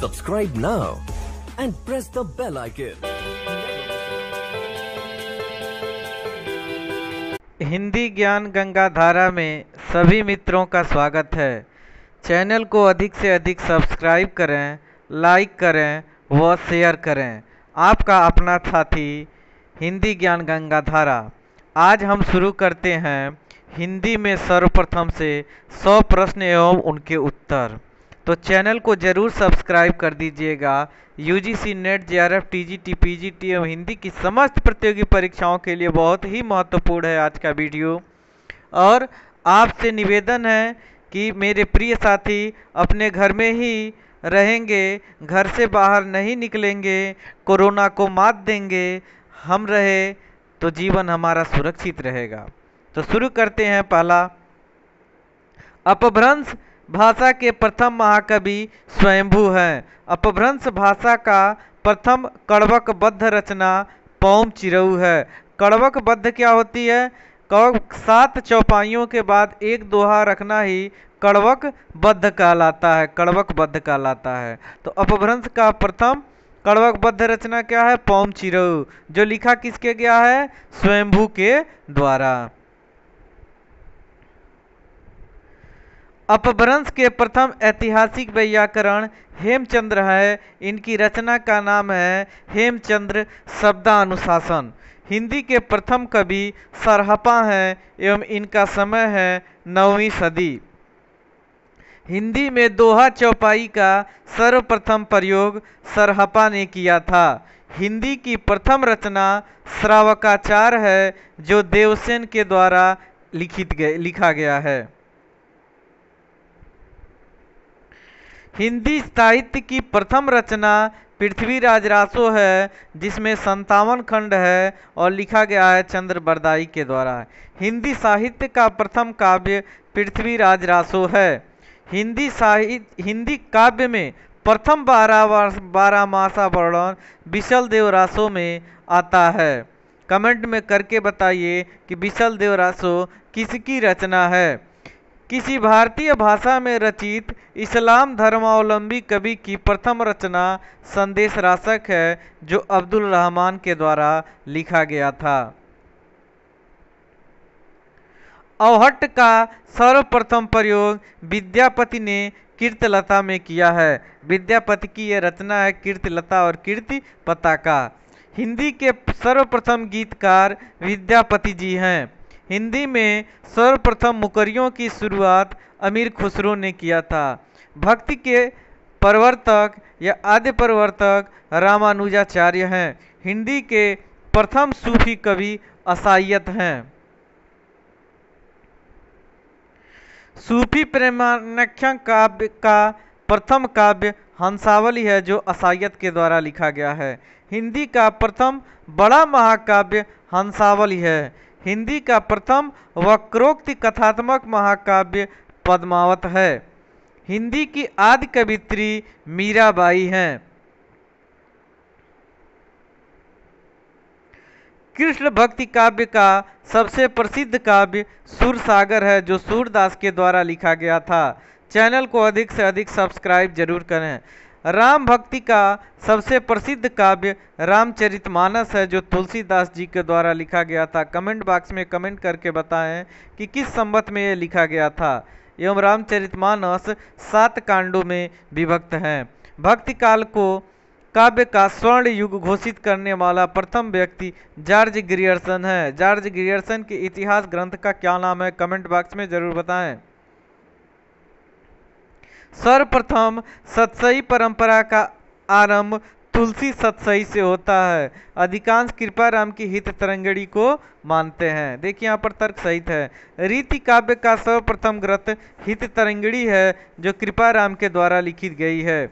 Subscribe now and press the bell icon. Hindi ज्ञान गंगा धारा में सभी मित्रों का स्वागत है। चैनल को अधिक से अधिक सब्सक्राइब करें, लाइक करें व शेयर करें। आपका अपना साथी हिंदी ज्ञान गंगा धारा आज हम शुरू करते हैं हिंदी में सर्वप्रथम से सौ प्रश्न एवं उनके उत्तर। तो चैनल को ज़रूर सब्सक्राइब कर दीजिएगा। UGC NET JRF TGT PGT एवं हिंदी की समस्त प्रतियोगी परीक्षाओं के लिए बहुत ही महत्वपूर्ण है आज का वीडियो। और आपसे निवेदन है कि मेरे प्रिय साथी अपने घर में ही रहेंगे, घर से बाहर नहीं निकलेंगे, कोरोना को मात देंगे, हम रहे तो जीवन हमारा सुरक्षित रहेगा। तो शुरू करते हैं पहला। अपभ्रंश भाषा के प्रथम महाकवि स्वयंभू हैं। अपभ्रंश भाषा का प्रथम कड़वक बद्ध रचना पौम चिरऊ है। कड़वक बद्ध क्या होती है? कड़वक सात चौपाइयों के बाद एक दोहा रखना ही कड़वक बद्ध कहलाता है कड़वक बद्ध कहलाता है। तो अपभ्रंश का प्रथम कड़वक बद्ध रचना क्या है? पौम चिरऊ। जो लिखा किसके गया है? स्वयंभू के द्वारा। अपभ्रंश के प्रथम ऐतिहासिक व्याकरण हेमचंद्र है। इनकी रचना का नाम है हेमचंद्र शब्दानुशासन। हिंदी के प्रथम कवि सरहपा हैं एवं इनका समय है नौवीं सदी। हिंदी में दोहा चौपाई का सर्वप्रथम प्रयोग सरहपा ने किया था। हिंदी की प्रथम रचना श्रावकाचार है, जो देवसेन के द्वारा लिखित गए लिखा गया है। हिंदी साहित्य की प्रथम रचना पृथ्वीराज रासो है, जिसमें संतावन खंड है और लिखा गया है चंद्र बरदाई के द्वारा। हिंदी साहित्य का प्रथम काव्य पृथ्वीराज रासो है। हिंदी साहित्य हिंदी काव्य में प्रथम बारह बारह मासा वर्णन विशल देव रासो में आता है। कमेंट में करके बताइए कि विशल देव रासो किसकी रचना है। किसी भारतीय भाषा में रचित इस्लाम धर्मावलंबी कवि की प्रथम रचना संदेश राशक है, जो अब्दुल रहमान के द्वारा लिखा गया था। अवहट्ट का सर्वप्रथम प्रयोग विद्यापति ने कीर्तलता में किया है। विद्यापति की यह रचना है कीर्तलता और कीर्ति पताका। हिंदी के सर्वप्रथम गीतकार विद्यापति जी हैं। हिंदी में सर्वप्रथम मुकरियों की शुरुआत अमीर खुसरो ने किया था। भक्ति के प्रवर्तक या आद्य प्रवर्तक रामानुजाचार्य हैं। हिंदी के प्रथम सूफी कवि असायत हैं। सूफी प्रेमाख्या काव्य का प्रथम काव्य हंसावली है, जो असायत के द्वारा लिखा गया है। हिंदी का प्रथम बड़ा महाकाव्य हंसावली है। हिंदी का प्रथम वक्रोक्ति कथात्मक महाकाव्य पद्मावत है। हिंदी की आदि कवित्री मीराबाई हैं। कृष्ण भक्ति काव्य का सबसे प्रसिद्ध काव्य सूरसागर है, जो सूरदास के द्वारा लिखा गया था। चैनल को अधिक से अधिक सब्सक्राइब ज़रूर करें। राम भक्ति का सबसे प्रसिद्ध काव्य रामचरितमानस है, जो तुलसीदास जी के द्वारा लिखा गया था। कमेंट बॉक्स में कमेंट करके बताएँ कि किस संबत में यह लिखा गया था। एवं रामचरितमानस सात कांडों में विभक्त हैं। भक्ति काल को काव्य का स्वर्ण युग घोषित करने वाला प्रथम व्यक्ति जॉर्ज ग्रियर्सन है। जॉर्ज ग्रियर्सन के इतिहास ग्रंथ का क्या नाम है? कमेंट बॉक्स में ज़रूर बताएँ। सर्वप्रथम सतसई परंपरा का आरंभ तुलसी सतसई से होता है। अधिकांश कृपा राम की हित तरंगड़ी को मानते हैं। देखिए, यहाँ पर तर्क सहित है। रीति काव्य का सर्वप्रथम ग्रंथ हित तरंगड़ी है, जो कृपा राम के द्वारा लिखी गई है।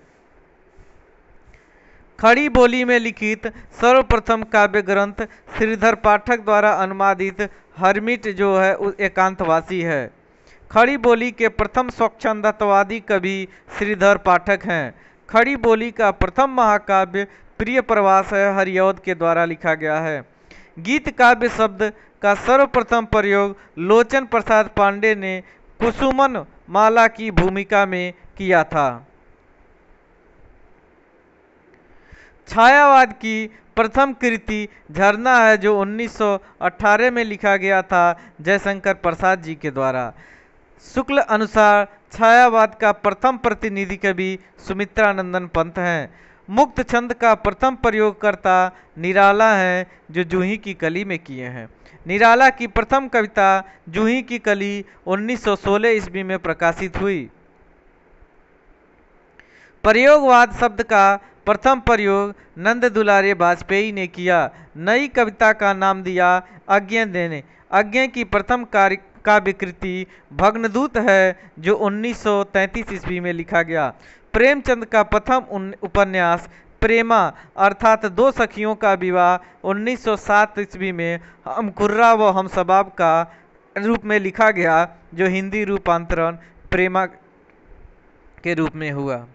खड़ी बोली में लिखित सर्वप्रथम काव्य ग्रंथ श्रीधर पाठक द्वारा अनुवादित हरमिट जो है एकांतवासी है। खड़ी बोली के प्रथम स्वच्छंदत्वादी कवि श्रीधर पाठक हैं। खड़ी बोली का प्रथम महाकाव्य प्रिय प्रवास है हरियौद के द्वारा लिखा गया है। गीत काव्य शब्द का सर्वप्रथम प्रयोग लोचन प्रसाद पांडे ने कुसुमन माला की भूमिका में किया था। छायावाद की प्रथम कृति झरना है, जो 1918 में लिखा गया था, जयशंकर प्रसाद जी के द्वारा। शुक्ल अनुसार छायावाद का प्रथम प्रतिनिधि कवि सुमित्रानंदन पंत हैं। मुक्त छंद का प्रथम प्रयोगकर्ता निराला है, जो जूही की कली में किए हैं। निराला की प्रथम कविता जूही की कली 1916 ईस्वी में प्रकाशित हुई। प्रयोगवाद शब्द का प्रथम प्रयोग नंद दुलारे वाजपेयी ने किया। नई कविता का नाम दिया अज्ञ देने। अज्ञ की प्रथम कार्य काव्यकृति भग्नदूत है, जो 1933 ईस्वी में लिखा गया। प्रेमचंद का प्रथम उपन्यास, प्रेमा, अर्थात दो सखियों का विवाह 1907 ईस्वी में हम कुर्रा व हम सबाब का रूप में लिखा गया, जो हिंदी रूपांतरण प्रेमा के रूप में हुआ।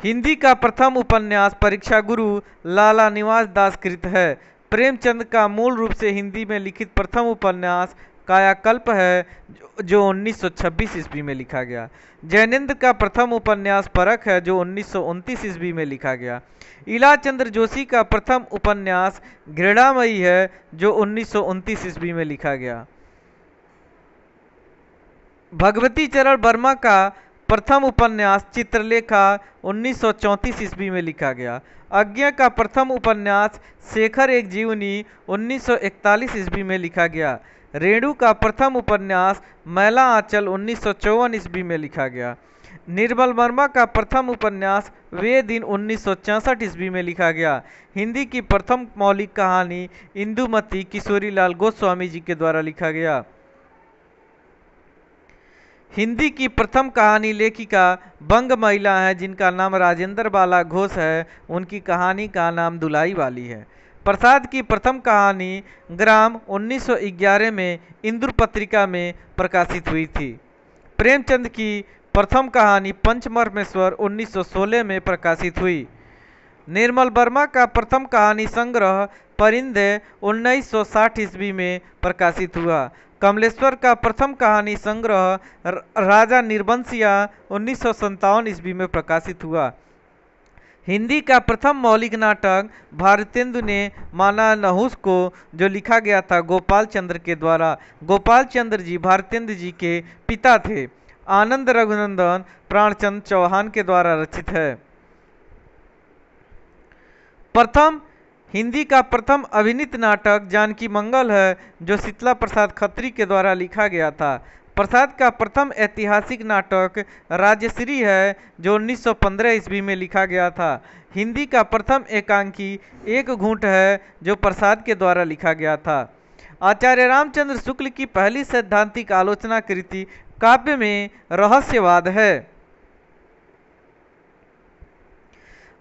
हिंदी का प्रथम उपन्यास परीक्षा गुरु लाला निवास दास कृत है। प्रेमचंद का मूल रूप से हिंदी में लिखित प्रथम उपन्यास कायाकल्प है, जो 1926 ईस्वी में लिखा गया। जैनेन्द्र का प्रथम उपन्यास परख है, जो उन्नीस ईस्वी में लिखा गया। इला चंद्र जोशी का प्रथम उपन्यास घृणामयी है, जो उन्नीस सौ उनतीस ईस्वी में लिखा गया। भगवती चरण वर्मा का प्रथम उपन्यास चित्रलेखा 1934 ईस्वी में लिखा गया। अज्ञा का प्रथम उपन्यास शेखर एक जीवनी 1941 ईस्वी में लिखा गया। रेणु का प्रथम उपन्यास मैला आंचल उन्नीस सौ चौवन ईस्वी में लिखा गया। निर्मल वर्मा का प्रथम उपन्यास वे दिन उन्नीस ईस्वी में लिखा गया। हिंदी की प्रथम मौलिक कहानी इंदुमती किशोरी लाल गोस्वामी जी के द्वारा लिखा गया। हिंदी की प्रथम कहानी लेखिका बंग महिला है, जिनका नाम राजेंद्र बाला घोष है। उनकी कहानी का नाम दुलाई वाली है। प्रसाद की प्रथम कहानी ग्राम 1911 में इंदुर पत्रिका में प्रकाशित हुई थी। प्रेमचंद की प्रथम कहानी पंचमरमेश्वर 1916 में प्रकाशित हुई। निर्मल वर्मा का प्रथम कहानी संग्रह परिंदे 1960 ईस्वी में प्रकाशित हुआ। कमलेश्वर का प्रथम कहानी संग्रह राजा निर्बंशिया उन्नीस ईस्वी में प्रकाशित हुआ। हिंदी का प्रथम मौलिक नाटक भारतेंदु ने माना नहुस को, जो लिखा गया था गोपाल चंद्र के द्वारा। गोपाल चंद्र जी भारतेंदु जी के पिता थे। आनंद रघुनंदन प्राणचंद चौहान के द्वारा रचित है। प्रथम हिंदी का प्रथम अभिनीत नाटक जानकी मंगल है, जो शीतला प्रसाद खत्री के द्वारा लिखा गया था। प्रसाद का प्रथम ऐतिहासिक नाटक राजश्री है, जो 1915 ईस्वी में लिखा गया था। हिंदी का प्रथम एकांकी एक घूंट है, जो प्रसाद के द्वारा लिखा गया था। आचार्य रामचंद्र शुक्ल की पहली सैद्धांतिक आलोचना कृति काव्य में रहस्यवाद है।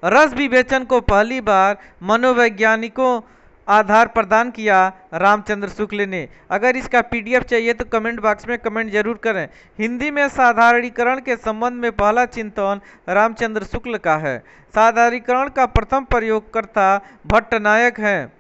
रस विवेचन को पहली बार मनोवैज्ञानिकों आधार प्रदान किया रामचंद्र शुक्ल ने। अगर इसका पीडीएफ चाहिए तो कमेंट बॉक्स में कमेंट ज़रूर करें। हिंदी में साधारणीकरण के संबंध में पहला चिंतन रामचंद्र शुक्ल का है। साधारणीकरण का प्रथम प्रयोगकर्ता भट्टनायक हैं।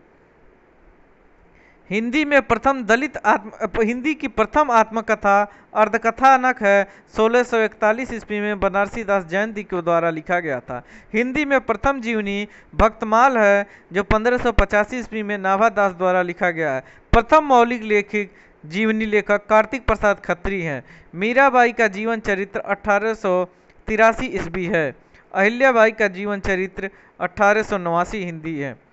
हिंदी में प्रथम दलित आत्म हिंदी की प्रथम आत्मकथा, अर्धकथानक है 1641 ईस्वी में बनारसी दास जयंती के द्वारा लिखा गया था। हिंदी में प्रथम जीवनी भक्तमाल है, जो 1585 ईस्वी में नाभा दास द्वारा लिखा गया है। प्रथम मौलिक लेखक, जीवनी लेखक कार्तिक प्रसाद खत्री हैं। मीराबाई का जीवन चरित्र अठारह सौ तिरासी ईस्वी है। अहिल्याबाई का जीवन चरित्र अठारह सौ नवासी हिंदी है।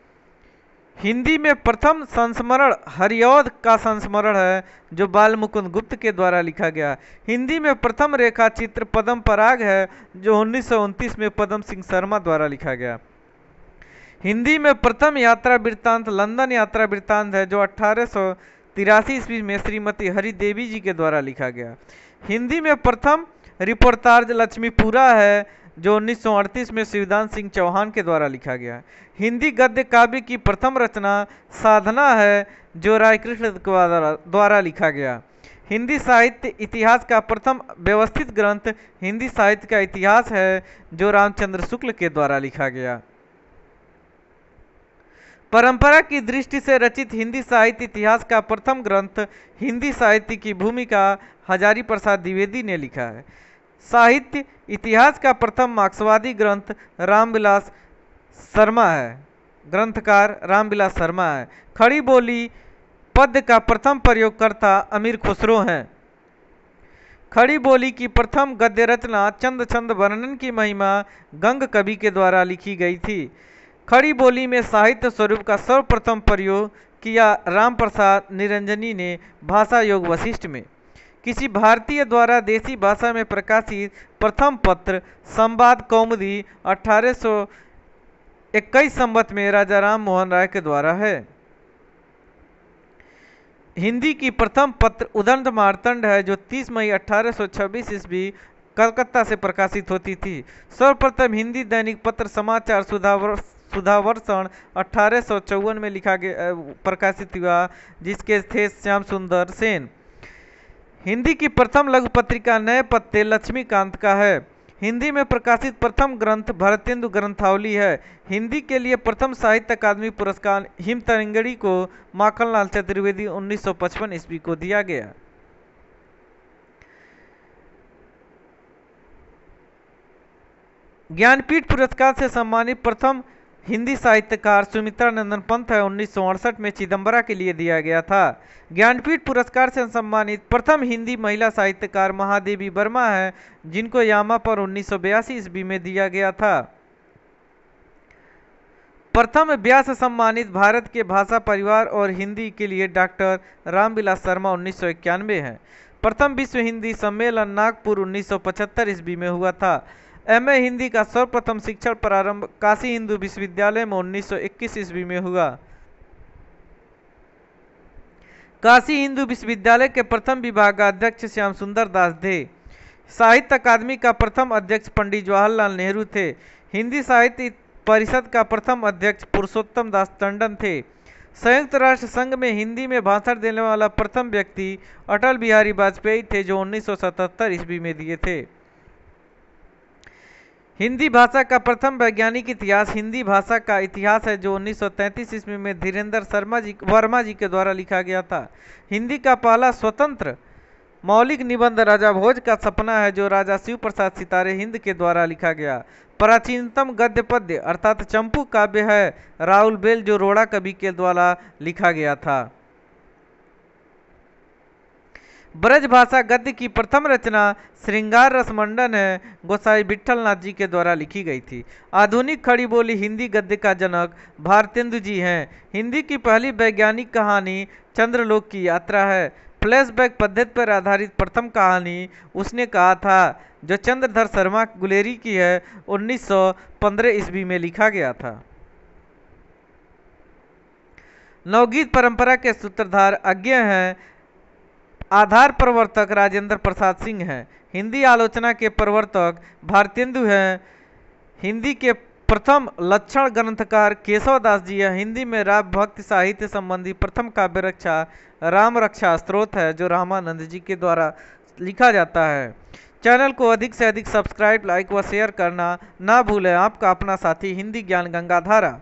हिंदी में प्रथम संस्मरण हरियौध का संस्मरण है, जो बाल मुकुंद गुप्त के द्वारा लिखा गया हिंदी में प्रथम रेखा चित्र पदम पराग है, जो उन्नीस सौ उनतीस में पदम सिंह शर्मा द्वारा लिखा गया। हिंदी में प्रथम यात्रा वृत्तांत लंदन यात्रा वृत्तांत है, जो अठारह सौ तिरासी ईस्वी में श्रीमती हरिदेवी जी के द्वारा लिखा गया। हिंदी में प्रथम रिपोर्टार्ज लक्ष्मीपुरा है जो 1938 में शिवदान सिंह चौहान के द्वारा लिखा गया हिंदी गद्य काव्य की प्रथम रचना साधना है, जो राय कृष्ण द्वारा लिखा गया। हिंदी साहित्य इतिहास का प्रथम व्यवस्थित ग्रंथ हिंदी साहित्य का इतिहास है, जो रामचंद्र शुक्ल के द्वारा लिखा गया। परंपरा की दृष्टि से रचित हिंदी साहित्य इतिहास का प्रथम ग्रंथ हिंदी साहित्य की भूमिका हजारी प्रसाद द्विवेदी ने लिखा है। साहित्य, इतिहास का प्रथम मार्क्सवादी ग्रंथ रामविलास शर्मा है। ग्रंथकार रामविलास शर्मा है। खड़ी बोली पद का प्रथम प्रयोगकर्ता अमीर खुसरो हैं। खड़ी बोली की प्रथम गद्य रचना चंद छंद वर्णन की महिमा गंग कवि के द्वारा लिखी गई थी। खड़ी बोली में साहित्य स्वरूप का सर्वप्रथम प्रयोग किया रामप्रसाद निरंजनी ने भाषा योग वशिष्ठ में। किसी भारतीय द्वारा देसी भाषा में प्रकाशित प्रथम पत्र संवाद कौमुदी अठारह सौ इक्कीस संबत में राजा राम मोहन राय के द्वारा है। हिंदी की प्रथम पत्र उदंड मारतंड है, जो 30 मई 1826 ईस्वी कलकत्ता से प्रकाशित होती थी। सर्वप्रथम हिंदी दैनिक पत्र समाचार सुधावर सुधावर्षण अठारह सौ चौवन में लिखा गया प्रकाशित हुआ, जिसके थे श्याम सुंदर सेन। हिंदी की प्रथम लघु पत्रिका नए पत्ते लक्ष्मीकांत का है। हिंदी में प्रकाशित प्रथम ग्रंथ भरतेंदु ग्रंथावली है। हिंदी के लिए प्रथम साहित्य अकादमी पुरस्कार हिम तरंगड़ी को माखनलाल चतुर्वेदी 1955 ईस्वी को दिया गया। ज्ञानपीठ पुरस्कार से सम्मानित प्रथम हिंदी साहित्यकार सुमित्रा नंदन पंत है उन्नीस में चिदम्बरा के लिए दिया गया था। ज्ञानपीठ पुरस्कार से सम्मानित प्रथम हिंदी महिला साहित्यकार महादेवी वर्मा है, जिनको यामा पर उन्नीस सौ बयासी ईस्वी में दिया गया था। प्रथम व्यास सम्मानित भारत के भाषा परिवार और हिंदी के लिए डॉक्टर रामविलास शर्मा उन्नीस है। प्रथम विश्व हिंदी सम्मेलन नागपुर 1975 ईस्वी में हुआ था। एमए हिंदी का सर्वप्रथम शिक्षण प्रारंभ काशी हिंदू विश्वविद्यालय में 1921 ईस्वी में हुआ। काशी हिंदू विश्वविद्यालय के प्रथम विभाग का अध्यक्ष श्याम सुंदर दास थे। साहित्य अकादमी का प्रथम अध्यक्ष पंडित जवाहरलाल नेहरू थे। हिंदी साहित्य परिषद का प्रथम अध्यक्ष पुरुषोत्तम दास टंडन थे। संयुक्त राष्ट्र संघ में हिंदी में भाषण देने वाला प्रथम व्यक्ति अटल बिहारी वाजपेयी थे, जो 1977 ईस्वी में दिए थे। हिंदी भाषा का प्रथम वैज्ञानिक इतिहास हिंदी भाषा का इतिहास है, जो 1933 ईस्वी में धीरेन्द्र शर्मा जी, वर्मा जी के द्वारा लिखा गया था। हिंदी का पहला स्वतंत्र मौलिक निबंध राजा भोज का सपना है, जो राजा शिव प्रसाद सितारे हिंद के द्वारा लिखा गया। प्राचीनतम गद्य पद्य अर्थात चंपू काव्य है, राहुल बेल जो रोड़ा कवि के द्वारा लिखा गया था। ब्रज भाषा गद्य की प्रथम रचना श्रृंगार रसमंडन है गोसाई विठल नाथ जी के द्वारा लिखी गई थी। आधुनिक खड़ी बोली हिंदी गद्य का जनक भारतेंदु जी हैं। हिंदी की पहली वैज्ञानिक कहानी चंद्रलोक की यात्रा है। फ्लैशबैक पद्धति पर आधारित प्रथम कहानी उसने कहा था, जो चंद्रधर शर्मा गुलेरी की है 1915 ईस्वी में लिखा गया था। नवगीत परंपरा के सूत्रधार अज्ञ हैं आधार प्रवर्तक राजेंद्र प्रसाद सिंह हैं। हिंदी आलोचना के प्रवर्तक भारतेंदु हैं। हिंदी के प्रथम लक्षण ग्रंथकार केशव दास जी हैं। हिंदी में राम भक्ति, साहित्य संबंधी प्रथम काव्य रक्षा, राम रक्षा स्त्रोत है, जो रामानंद जी के द्वारा लिखा जाता है। चैनल को अधिक से अधिक सब्सक्राइब, लाइक व शेयर करना ना भूलें। आपका अपना साथी हिंदी ज्ञान गंगाधारा।